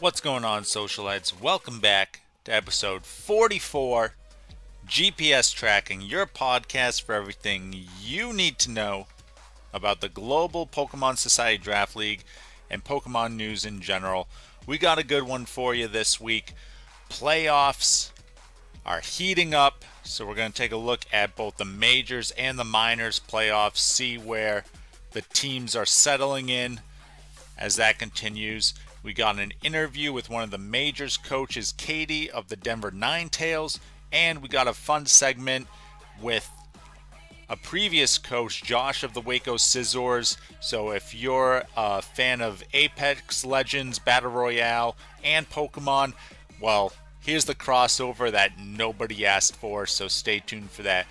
What's going on, socialites? Welcome back to episode 44 GPS Tracking, your podcast for everything you need to know about the global Pokemon Society Draft League and Pokemon news in general. We got a good one for you this week. Playoffs are heating up, so we're going to take a look at both the majors and the minors playoffs, see where the teams are settling in as that continues. We got an interview with one of the majors coaches, Katie of the Denver Ninetales, and we got a fun segment with a previous coach, Josh of the Waco Scizors. So if you're a fan of Apex Legends, Battle Royale, and Pokemon, well, here's the crossover that nobody asked for, so stay tuned for that.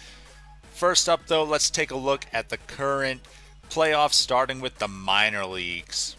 First up, though, let's take a look at the current playoffs, starting with the minor leagues.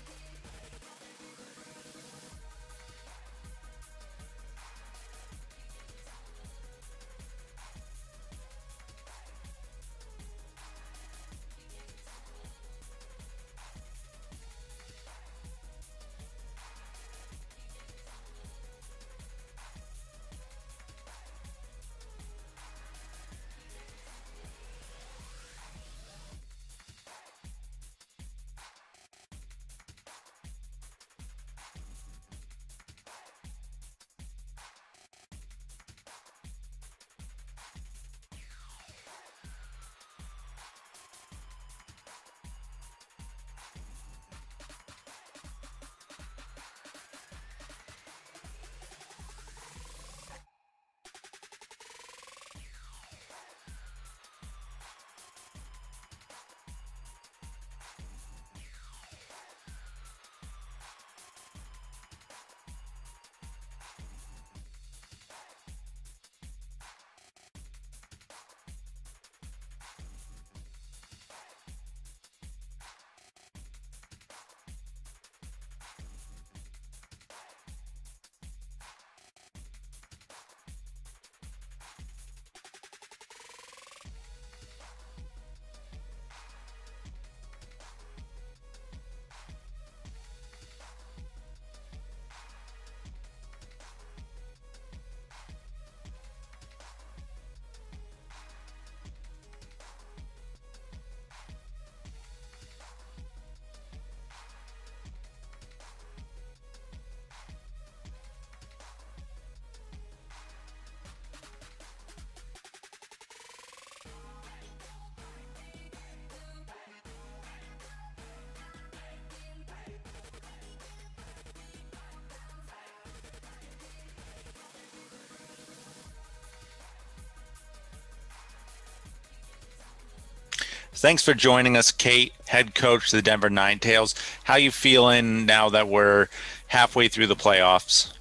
Thanks for joining us, Kate, head coach of the Denver Ninetales. How you feeling now that we're halfway through the playoffs?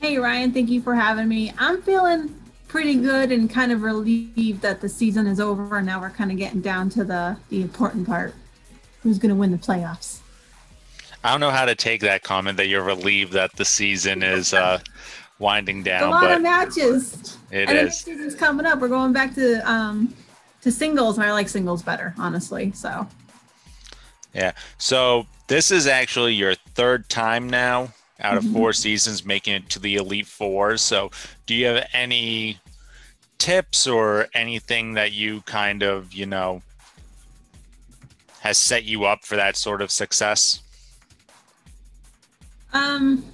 Hey Ryan, thank you for having me. I'm feeling pretty good and kind of relieved that the season is over and now we're kind of getting down to the the important part. Who's going to win the playoffs? I don't know how to take that comment that you're relieved that the season is uh, winding down. a lot of matches. It and is. The season's coming up. We're going back to um, to singles, and I like singles better, honestly. So Yeah. So this is actually your third time now out of four seasons making it to the Elite Four. So do you have any tips or anything that you kind of, you know, has set you up for that sort of success? Um,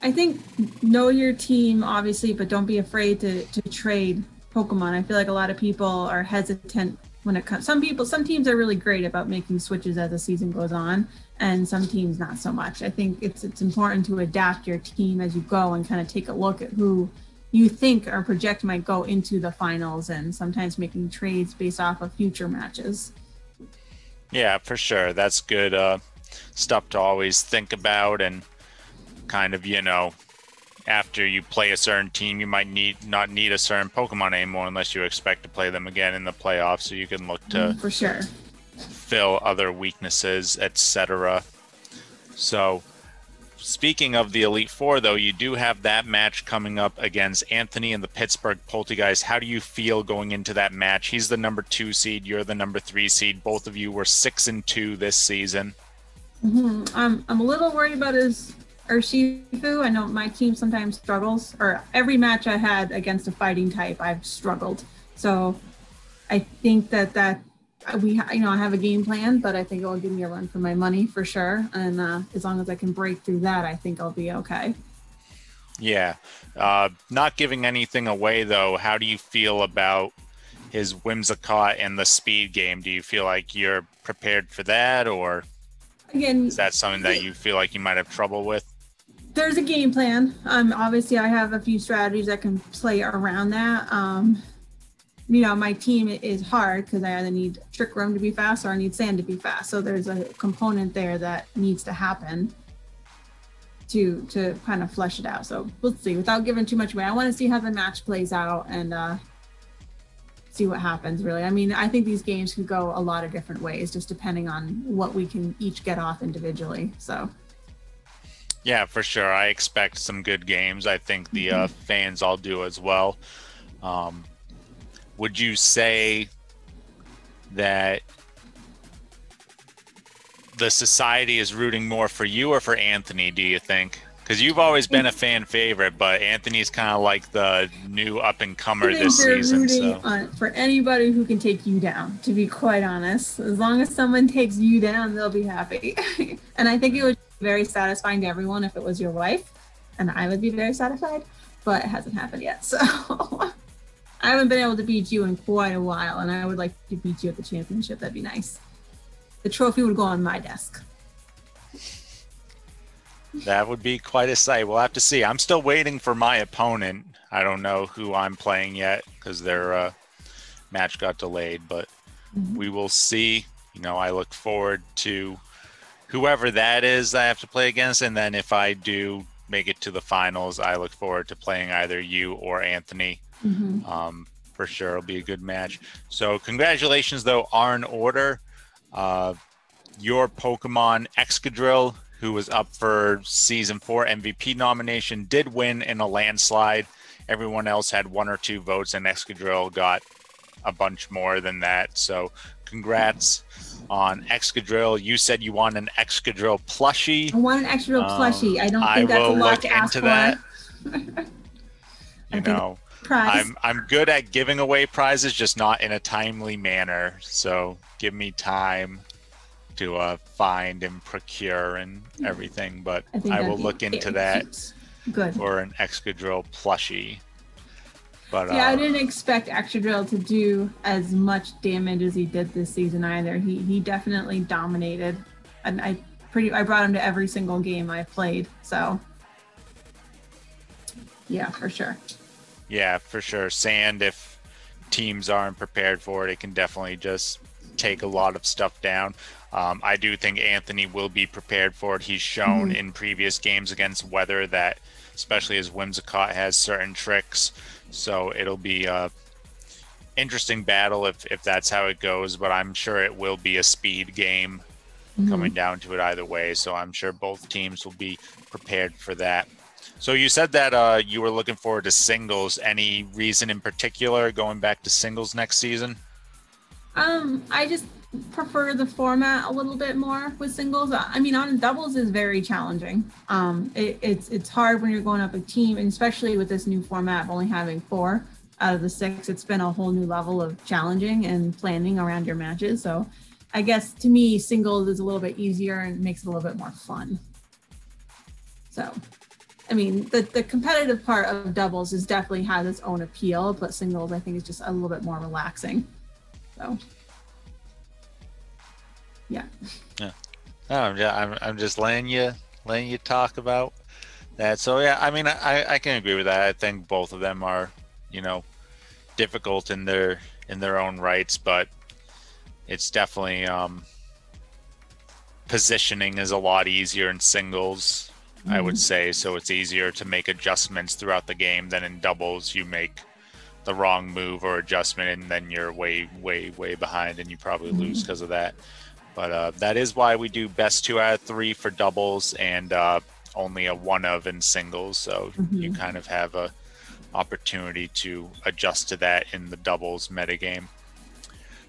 I think know your team, obviously, but don't be afraid to, to trade Pokemon. I feel like a lot of people are hesitant when it comes. Some people, some teams are really great about making switches as the season goes on, and some teams not so much. I think it's it's important to adapt your team as you go and kind of take a look at who you think or project might go into the finals, and sometimes making trades based off of future matches. Yeah, for sure. That's good uh, stuff to always think about and kind of, you know, after you play a certain team, you might need not need a certain Pokemon anymore unless you expect to play them again in the playoffs. So you can look to For sure. fill other weaknesses, etc. So, speaking of the Elite Four, though, you do have that match coming up against Anthony and the Pittsburgh Poltergeist. How do you feel going into that match? He's the number two seed, you're the number three seed. Both of you were six and two this season. hmm I'm I'm a little worried about his Urshifu. I know my team sometimes struggles, or every match I had against a fighting type, I've struggled. So I think that that we, you know, I have a game plan, but I think it will give me a run for my money for sure. And uh, as long as I can break through that, I think I'll be okay. Yeah. Uh, not giving anything away though, how do you feel about his Whimsicott and the speed game? Do you feel like you're prepared for that, or again, is that something that you feel like you might have trouble with? There's a game plan. Um, obviously, I have a few strategies that can play around that. Um, you know, my team is hard because I either need Trick Room to be fast or I need Sand to be fast. So there's a component there that needs to happen to to kind of flesh it out. So we'll see. Without giving too much away, I want to see how the match plays out and uh, see what happens. Really, I mean, I think these games could go a lot of different ways, just depending on what we can each get off individually. So. Yeah, for sure. I expect some good games. I think the uh, mm-hmm. fans all do as well. Um, would you say that the society is rooting more for you or for Anthony, do you think? Because you've always been a fan favorite, but Anthony's kind of like the new up and comer this season. So. On, for anybody who can take you down, to be quite honest, as long as someone takes you down, they'll be happy. and I think it would very satisfying to everyone if it was your wife, and I would be very satisfied, but it hasn't happened yet. So I haven't been able to beat you in quite a while, and I would like to beat you at the championship. That'd be nice. The trophy would go on my desk. That would be quite a sight. We'll have to see. I'm still waiting for my opponent. I don't know who I'm playing yet because their uh, match got delayed, but mm-hmm. we will see. You know, I look forward to whoever that is I have to play against, and then if I do make it to the finals, I look forward to playing either you or Anthony. Mm-hmm. Um, for sure, it'll be a good match. So, congratulations, though, are in order. Uh, your Pokemon Excadrill, who was up for season four MVP nomination, did win in a landslide. Everyone else had one or two votes, and Excadrill got a bunch more than that. So, congrats on Excadrill. You said you want an Excadrill plushie. I want an Excadrill um, plushie. I don't think I that's a lot to ask for. That. you know, prize. I'm I'm good at giving away prizes, just not in a timely manner. So give me time to uh, find and procure and everything. But I, I will look into that good. for an Excadrill plushie. But, yeah, uh, I didn't expect Excadrill to do as much damage as he did this season either. He he definitely dominated, and I pretty I brought him to every single game I played. So yeah, for sure. Yeah, for sure. Sand, if teams aren't prepared for it, it can definitely just take a lot of stuff down. Um, I do think Anthony will be prepared for it. He's shown mm-hmm. in previous games against Weather that, especially as Whimsicott has certain tricks. So it'll be a interesting battle if, if that's how it goes. But I'm sure it will be a speed game mm-hmm. coming down to it either way. So I'm sure both teams will be prepared for that. So you said that uh, you were looking forward to singles. Any reason in particular going back to singles next season? Um, I just prefer the format a little bit more with singles. I mean, on doubles is very challenging. Um, it, it's it's hard when you're going up a team, and especially with this new format, of only having four out of the six. It's been a whole new level of challenging and planning around your matches. So, I guess to me, singles is a little bit easier and makes it a little bit more fun. So I mean, the, the competitive part of doubles is definitely has its own appeal, but singles I think is just a little bit more relaxing. So, yeah. Yeah. I'm just, I'm, I'm just letting you letting you talk about that. So yeah, I mean, I, I can agree with that. I think both of them are, you know, difficult in their in their own rights, but it's definitely um, positioning is a lot easier in singles I would mm-hmm. say. So it's easier to make adjustments throughout the game than in doubles. You make the wrong move or adjustment, and then you're way, way, way behind, and you probably mm-hmm. lose because of that. But uh, that is why we do best two out of three for doubles and uh, only a one of in singles. So mm-hmm. you kind of have a opportunity to adjust to that in the doubles metagame.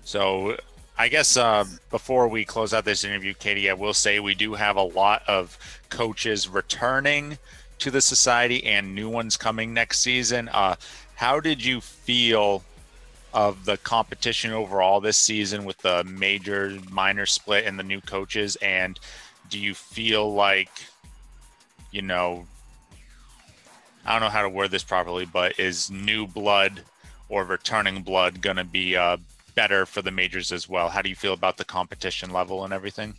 So I guess uh, before we close out this interview, Katie, I will say we do have a lot of coaches returning to the society and new ones coming next season. Uh, how did you feel of the competition overall this season with the major minor split and the new coaches? And do you feel like, you know, I don't know how to word this properly, but is new blood or returning blood going to be uh, better for the majors as well? How do you feel about the competition level and everything?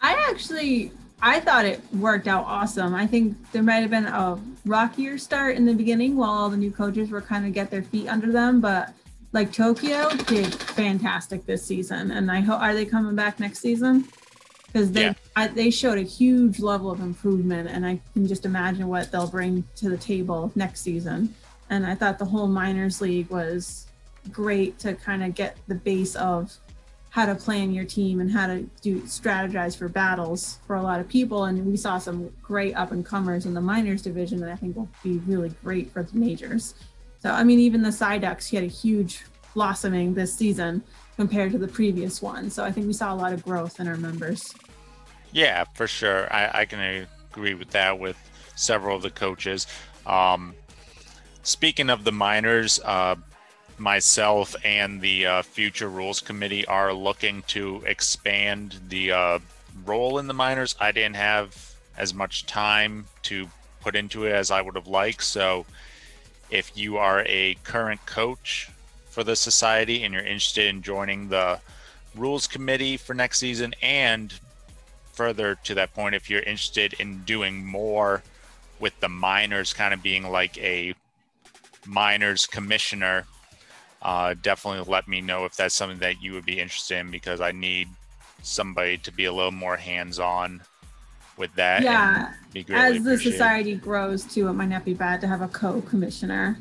I actually I thought it worked out awesome. I think there might have been a rockier start in the beginning while all the new coaches were kind of get their feet under them, but like Tokyo did fantastic this season, and I hope are they coming back next season? Because they yeah. they showed a huge level of improvement, and I can just imagine what they'll bring to the table next season. And I thought the whole minors league was great to kind of get the base of how to plan your team and how to do strategize for battles for a lot of people. And we saw some great up and comers in the minors division that I think will be really great for the majors. So I mean, even the Psyducks, he had a huge blossoming this season compared to the previous one. So I think we saw a lot of growth in our members. Yeah, for sure. I, I can agree with that with several of the coaches. Um, speaking of the minors, uh, myself and the uh, future rules committee are looking to expand the uh, role in the minors. I didn't have as much time to put into it as I would have liked. So, if you are a current coach for the society and you're interested in joining the rules committee for next season, and further to that point, if you're interested in doing more with the minors, kind of being like a minors commissioner uh, definitely let me know if that's something that you would be interested in because I need somebody to be a little more hands on with that. Yeah. As the society grows too, it might not be bad to have a co commissioner.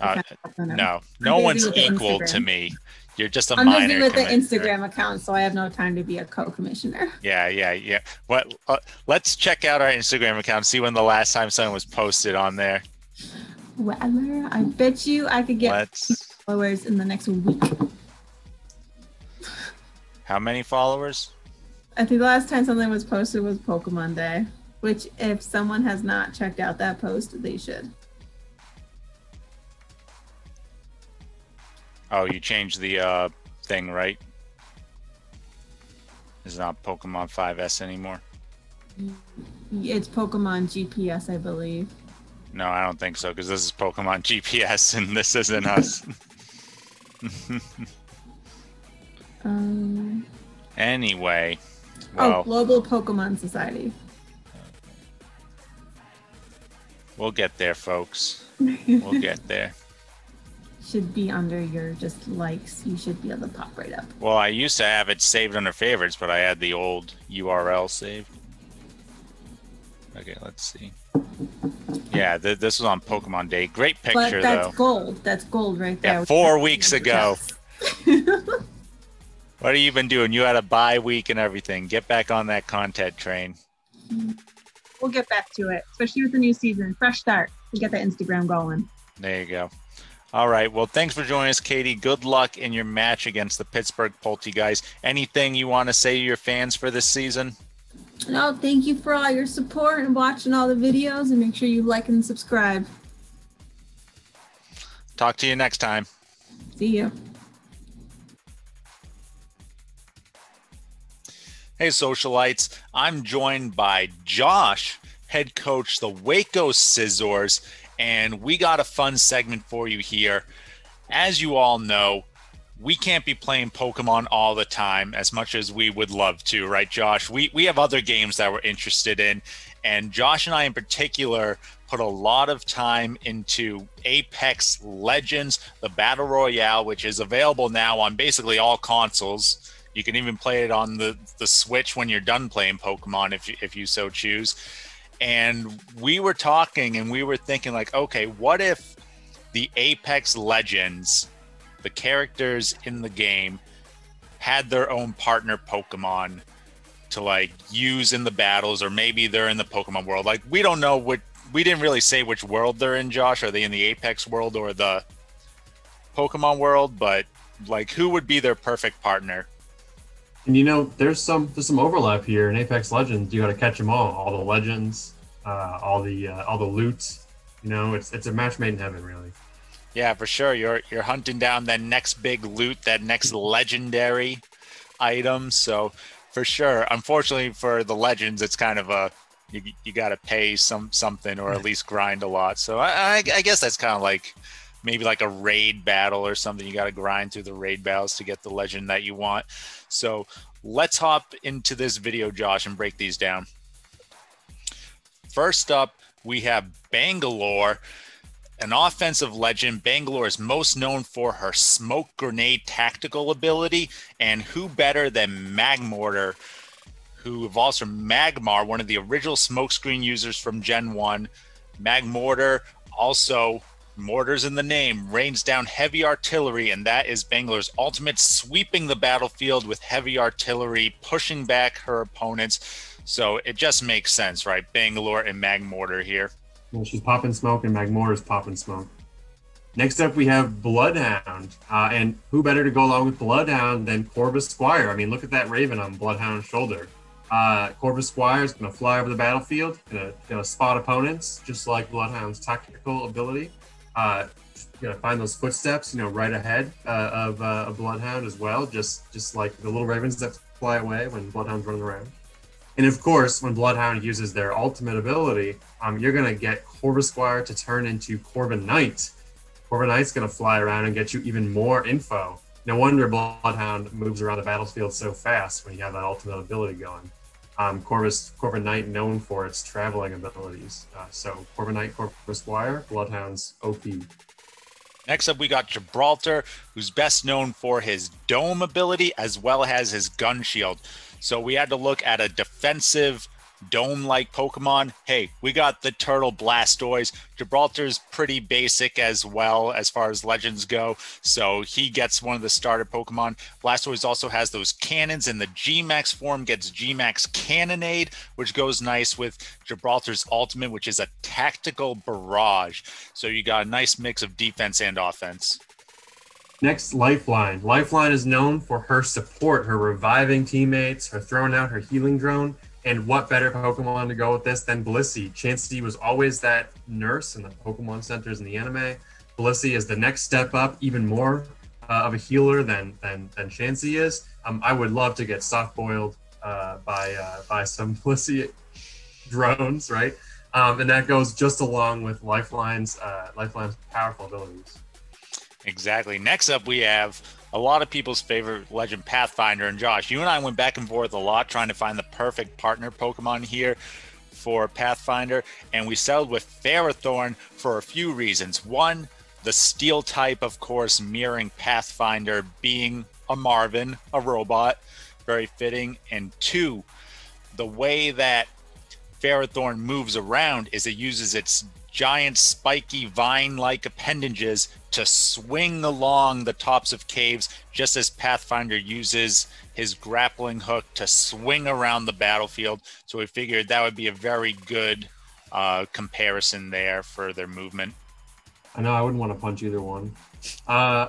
Uh, no, no one's equal to me. You're just a I'm minor. busy with the Instagram account, so I have no time to be a co-commissioner. Yeah, yeah, yeah. What? Uh, let's check out our Instagram account. See when the last time something was posted on there. Well, I bet you I could get let's followers in the next week. How many followers? I think the last time something was posted was Pokemon Day, which if someone has not checked out that post, they should. Oh, you changed the uh, thing, right? It's not Pokemon 5S anymore. It's Pokemon GPS, I believe. No, I don't think so because this is Pokemon GPS and this isn't us. um, anyway. Oh, well, oh, Global Pokemon Society. We'll get there, folks. We'll get there. Should be under your just likes. You should be able to pop right up. Well, I used to have it saved under favorites, but I had the old URL saved. Okay, let's see. Yeah, th- this was on Pokemon Day. Great picture, but that's though. gold. That's gold right there. Yeah, four weeks ago. what have you been doing? You had a bye week and everything. Get back on that content train. We'll get back to it, especially with the new season. Fresh start. We get the Instagram going. There you go. All right. Well, thanks for joining us, Katie. Good luck in your match against the Pittsburgh Poltergeist. Anything you want to say to your fans for this season? No, oh, thank you for all your support and watching all the videos and make sure you like and subscribe. Talk to you next time. See you. Hey, socialites. I'm joined by Josh, head coach, the Waco Scizors, and we got a fun segment for you here. As you all know, we can't be playing Pokemon all the time as much as we would love to, right, Josh? We we have other games that we're interested in, and Josh and I in particular put a lot of time into Apex Legends, the Battle Royale, which is available now on basically all consoles. You can even play it on the the Switch when you're done playing Pokemon if if you so choose. And we were talking and we were thinking like, okay, what if the Apex Legends the characters in the game had their own partner Pokemon to like use in the battles, or maybe they're in the Pokemon world. Like we don't know what we didn't really say which world they're in, Josh. Are they in the Apex world or the Pokemon world? But like who would be their perfect partner? And you know, there's some there's some overlap here in Apex Legends. You got to catch them all, all the legends, uh, all the uh, all the loot. You know, it's it's a match made in heaven, really. Yeah, for sure. You're you're hunting down that next big loot, that next legendary item. So for sure. Unfortunately for the legends, it's kind of a you, you got to pay some something or at least grind a lot. So I, I, I guess that's kind of like maybe like a raid battle or something. You got to grind through the raid battles to get the legend that you want. So let's hop into this video, Josh, and break these down. First up, we have Bangalore an offensive legend, Bangalore is most known for her smoke grenade tactical ability, and who better than Magmortar, who evolves from Magmar, one of the original smokescreen users from Gen 1. Magmortar also mortars in the name rains down heavy artillery and that is bangalore's ultimate sweeping the battlefield with heavy artillery pushing back her opponents. So it just makes sense right? Bangalore and magmortar here well, she's popping smoke, and Magmore is popping smoke. Next up, we have Bloodhound. Uh, and who better to go along with Bloodhound than Corvisquire? I mean, look at that Raven on Bloodhound's shoulder. Uh, Corvisquire is going to fly over the battlefield, going to spot opponents, just like Bloodhound's tactical ability. Uh, going to find those footsteps, you know, right ahead uh, of uh, a Bloodhound as well, just just like the little ravens that fly away when Bloodhound's running around. And of course, when Bloodhound uses their ultimate ability, um, you're going to get Corvisquire to turn into Corviknight. Corvin Knight's going to fly around and get you even more info. No wonder Bloodhound moves around the battlefield so fast when you have that ultimate ability going. Um, Corviknight known for its traveling abilities. Uh, so Corvin Knight, Corvisquire, Bloodhound's OP. Next up, we got Gibraltar, who's best known for his dome ability as well as his gun shield. So we had to look at a defensive dome like Pokemon. Hey, we got the Turtle Blastoise. Gibraltar's pretty basic as well as far as legends go. So he gets one of the starter Pokemon. Blastoise also has those cannons, and the G-Max form gets G-Max Cannonade, which goes nice with Gibraltar's ultimate, which is a tactical barrage. So you got a nice mix of defense and offense. Next, Lifeline. Lifeline is known for her support, her reviving teammates, her throwing out her healing drone. And what better Pokemon to go with this than Blissey? Chansey was always that nurse in the Pokemon centers in the anime. Blissey is the next step up, even more uh, of a healer than than than Chansey is. Um, I would love to get soft boiled uh, by uh, by some Blissey drones, right? Um, and that goes just along with Lifeline's uh, Lifeline's powerful abilities. Exactly. Next up, we have a lot of people's favorite legend Pathfinder. And Josh, you and I went back and forth a lot trying to find the perfect partner Pokemon here for Pathfinder. And we settled with Ferrothorn for a few reasons. One, the steel type, of course, mirroring Pathfinder being a Marvin, a robot, very fitting. And two, the way that Ferrothorn moves around is it uses its giant spiky vine like appendages to swing along the tops of caves, just as Pathfinder uses his grappling hook to swing around the battlefield. So we figured that would be a very good uh, comparison there for their movement. I know I wouldn't want to punch either one. Uh,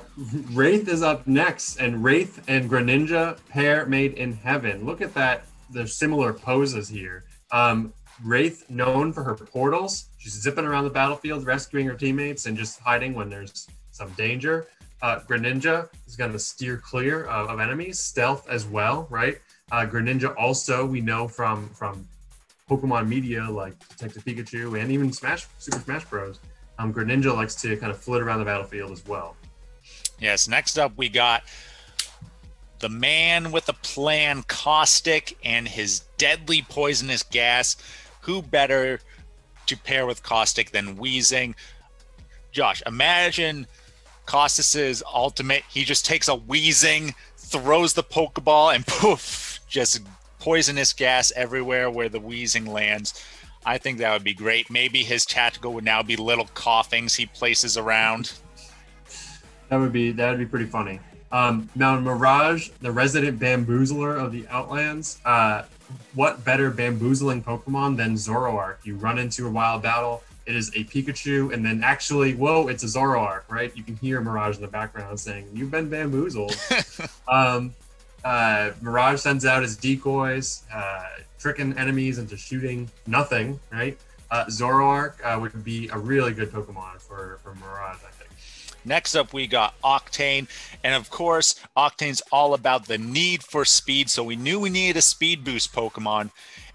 Wraith is up next, and Wraith and Greninja pair made in heaven. Look at that. There's similar poses here. Um, Wraith, known for her portals, she's zipping around the battlefield, rescuing her teammates and just hiding when there's some danger. Uh, Greninja is going to steer clear of, of, enemies, stealth as well, right? Uh, Greninja also we know from from Pokemon media like Detective Pikachu and even Smash Super Smash Bros. Um, Greninja likes to kind of flit around the battlefield as well. Yes. Next up, we got the man with a plan, Caustic, and his deadly poisonous gas who better to pair with Caustic than Weezing? Josh, imagine Caustic's ultimate. He just takes a Weezing, throws the Pokeball, and poof, just poisonous gas everywhere where the Weezing lands. I think that would be great. Maybe his tactical would now be little Koffings he places around. That would be that would be pretty funny. Um, now Mirage, the resident bamboozler of the Outlands, uh, what better bamboozling Pokemon than Zoroark? You run into a wild battle, it is a Pikachu, and then actually, whoa, it's a Zoroark, right? You can hear Mirage in the background saying, You've been bamboozled. um, Uh, Mirage sends out his decoys, uh, tricking enemies into shooting nothing, right? Uh, Zoroark uh, would be a really good Pokemon for, for Mirage. Next up, we got Octane. And of course, Octane's all about the need for speed. So we knew we needed a speed boost Pokemon.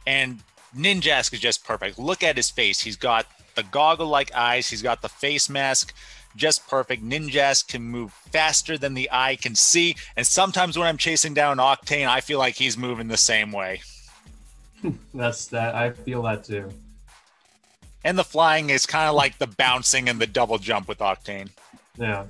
And Ninjask is just perfect. Look at his face. He's got the goggle like eyes, he's got the face mask. Just perfect. Ninjask can move faster than the eye can see. And sometimes when I'm chasing down Octane, I feel like he's moving the same way. That's that. I feel that too. And the flying is kind of like the bouncing and the double jump with Octane. Yeah.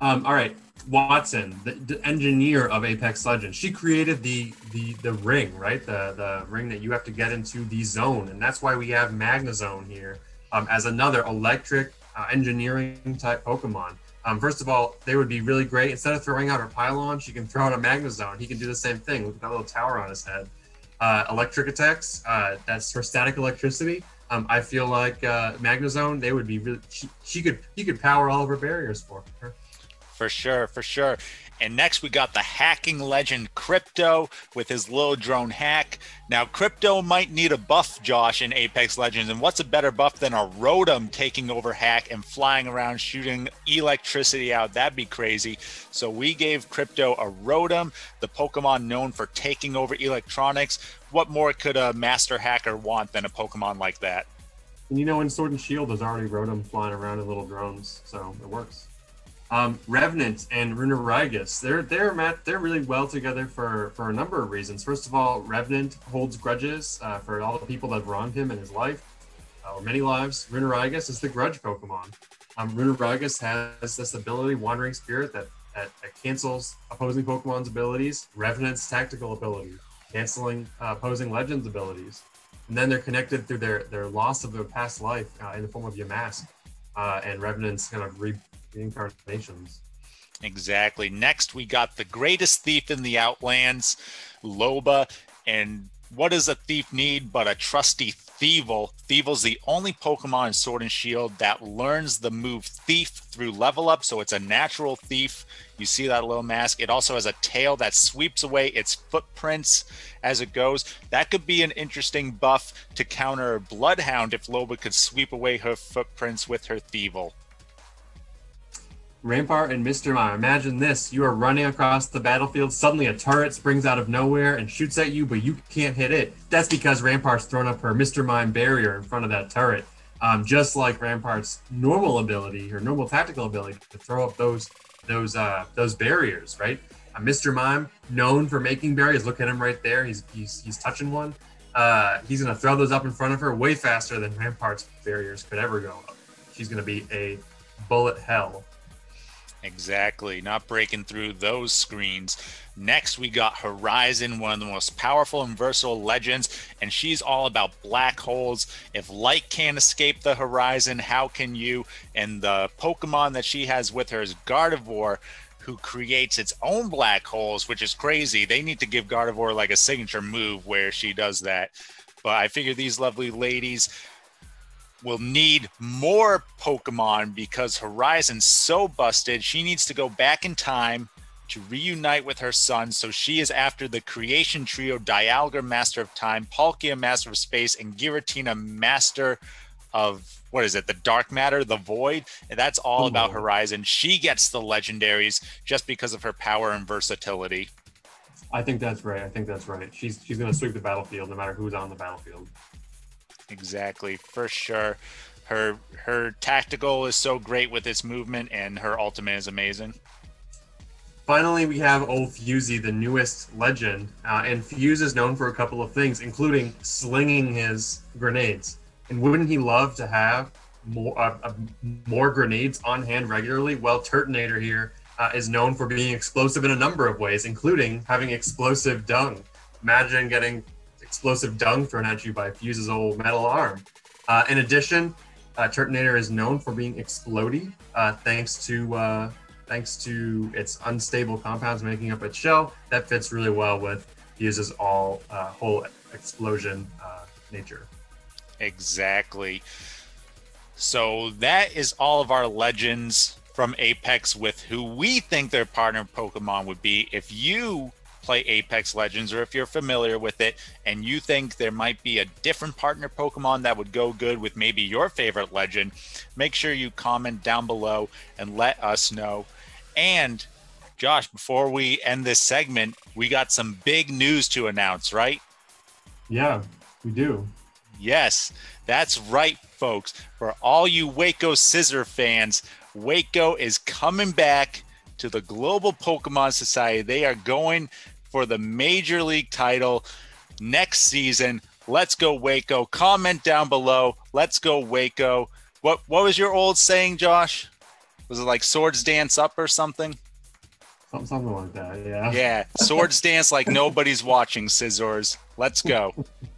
Um, all right. Watson, the, the, engineer of Apex Legends, she created the the the ring, right? The the ring that you have to get into the zone, and that's why we have Magnezone here um, as another electric uh, engineering type Pokemon. Um, first of all, they would be really great. Instead of throwing out her pylon, she can throw out a Magnezone. He can do the same thing. Look at that little tower on his head. Uh, electric attacks, uh, that's her static electricity. Um, I feel like uh, Magnezone, they would be really. She, she could he could power all of her barriers for her. For sure, for sure. And next we got the hacking legend Crypto with his little drone hack. Now Crypto might need a buff, Josh, in Apex Legends. And what's a better buff than a Rotom taking over hack and flying around shooting electricity out? That'd be crazy. So we gave Crypto a Rotom, the Pokemon known for taking over electronics. What more could a master hacker want than a Pokemon like that? And you know, in Sword and Shield, there's already Rotom flying around in little drones, so it works. Um, Revenant and Runerigus, they're they're really well together for for a number of reasons. First of all, Revenant holds grudges uh, for all the people that wronged him in his life, uh, or many lives. Runerigus is the grudge Pokemon. Um, Runerigus has this ability, Wandering Spirit, that, that, that cancels opposing Pokemon's abilities. Revenant's tactical ability, canceling uh, opposing Legends abilities. And then they're connected through their, their loss of their past life uh, in the form of Yamask. Uh, and Revenant's kind of re- reincarnations. Exactly. Next, we got the greatest thief in the Outlands, Loba. And what does a thief need but a trusty Thievul? Thievul's the only Pokemon in Sword and Shield that learns the move Thief through level up, so it's a natural thief. You see that little mask. It also has a tail that sweeps away its footprints as it goes. That could be an interesting buff to counter Bloodhound if Loba could sweep away her footprints with her Thievul. Rampart and Mr. Mime. Imagine this. You are running across the battlefield. Suddenly a turret springs out of nowhere and shoots at you, but you can't hit it. That's because Rampart's thrown up her Mr. Mime barrier in front of that turret. Um, just like Rampart's normal ability, her normal tactical ability to throw up those those uh, those barriers, right? Uh, Mr. Mime, known for making barriers. Look at him right there. He's he's, he's touching one. Uh, he's gonna throw those up in front of her way faster than Rampart's barriers could ever go up. She's gonna be a bullet hell Exactly, not breaking through those screens. Next, we got Horizon, one of the most powerful and versatile legends, and she's all about black holes. If light can't escape the horizon, how can you? And the Pokemon that she has with her is Gardevoir, who creates its own black holes, which is crazy. They need to give Gardevoir like a signature move where she does that. But I figure these lovely ladies will need more Pokemon because Horizon's so busted. She needs to go back in time to reunite with her son. So she is after the creation trio Dialga, Master of Time, Palkia, Master of Space, and Giratina, Master of what is it, the dark matter, the void. And that's all oh. about Horizon. She gets the legendaries just because of her power and versatility. I think that's right. I think that's right. She's she's gonna sweep the battlefield no matter who's on the battlefield. Exactly, for sure. Her her tactical is so great with its movement, and her ultimate is amazing. Finally, we have old Fusey, the newest legend, uh, and Fuse is known for a couple of things, including slinging his grenades. And wouldn't he love to have more uh, uh, more grenades on hand regularly? Well, Turtonator here uh, is known for being explosive in a number of ways, including having explosive dung. Imagine getting explosive dung thrown at you by Fuse's old metal arm. Uh, in addition, uh, is known for being explodey, uh, thanks to uh, thanks to its unstable compounds making up its shell. That fits really well with Fuse's all uh, whole explosion uh, nature. Exactly. So that is all of our legends from Apex with who we think their partner Pokemon would be. If you play Apex Legends or if you're familiar with it and you think there might be a different partner Pokemon that would go good with maybe your favorite legend, make sure you comment down below and let us know. And Josh, before we end this segment, we got some big news to announce, right? Yeah, we do. Yes, that's right, folks. For all you Waco Scizor fans, Waco is coming back to the Global Pokemon Society. They are going for the Major League title next season. Let's go Waco. Comment down below. Let's go Waco. What what was your old saying, Josh? Was it like swords dance up or something? Something like that, yeah. Yeah, swords dance like nobody's watching, scissors. Let's go.